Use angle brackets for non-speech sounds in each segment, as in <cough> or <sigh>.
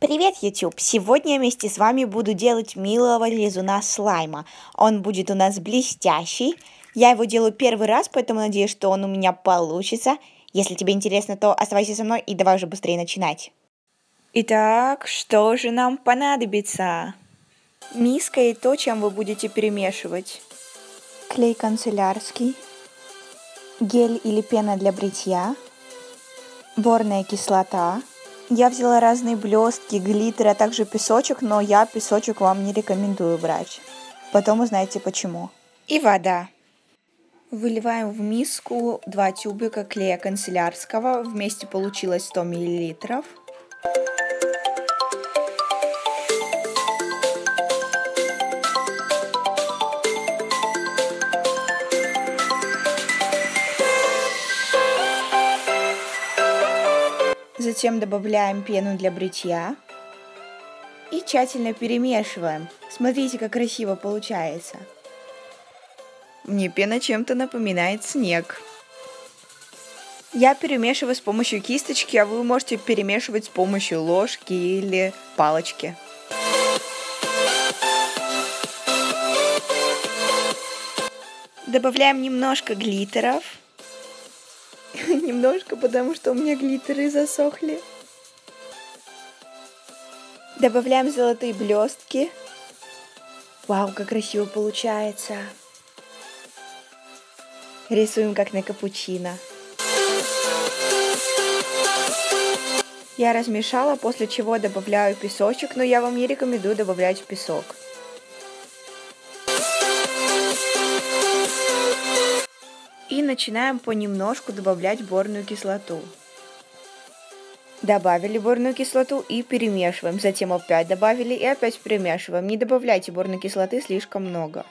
Привет, YouTube! Сегодня я вместе с вами буду делать милого лизуна слайма. Он будет у нас блестящий. Я его делаю первый раз, поэтому надеюсь, что он у меня получится. Если тебе интересно, то оставайся со мной и давай уже быстрее начинать. Итак, что же нам понадобится? Миска и то, чем вы будете перемешивать. Клей канцелярский, гель или пена для бритья, борная кислота. Я взяла разные блестки, глиттер, а также песочек, но я песочек вам не рекомендую брать. Потом узнаете почему. И вода. Выливаем в миску два тюбика клея канцелярского. Вместе получилось 100 миллилитров. Затем добавляем пену для бритья. И тщательно перемешиваем. Смотрите, как красиво получается. Мне пена чем-то напоминает снег. Я перемешиваю с помощью кисточки, а вы можете перемешивать с помощью ложки или палочки. Добавляем немножко глиттеров. <laughs> Немножко, потому что у меня глиттеры засохли. Добавляем золотые блестки. Вау, как красиво получается. Рисуем как на капучино. Я размешала, после чего добавляю песочек, но я вам не рекомендую добавлять песок. И начинаем понемножку добавлять борную кислоту. Добавили борную кислоту и перемешиваем. Затем опять добавили и опять перемешиваем. Не добавляйте борной кислоты слишком много.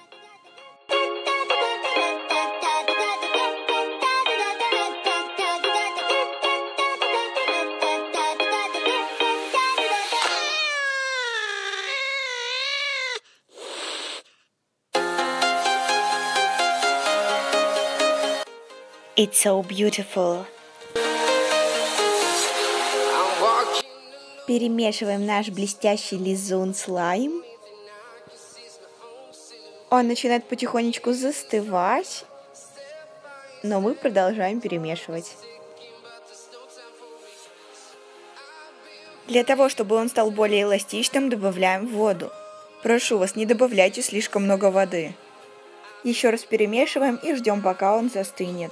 It's so beautiful. Перемешиваем наш блестящий лизун слайм. Он начинает потихонечку застывать, но мы продолжаем перемешивать. Для того, чтобы он стал более эластичным, добавляем воду. Прошу вас, не добавляйте слишком много воды. Еще раз перемешиваем и ждем, пока он застынет.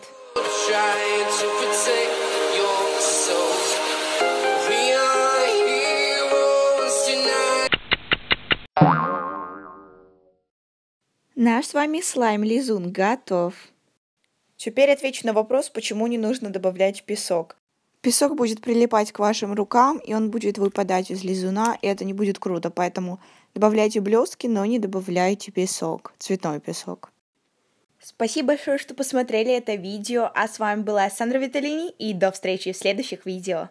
Наш с вами слайм-лизун готов. Теперь отвечу на вопрос, почему не нужно добавлять песок. Песок будет прилипать к вашим рукам, и он будет выпадать из лизуна, и это не будет круто. Поэтому добавляйте блестки, но не добавляйте песок, цветной песок. Спасибо большое, что посмотрели это видео. А с вами была Сандра Виталини и до встречи в следующих видео.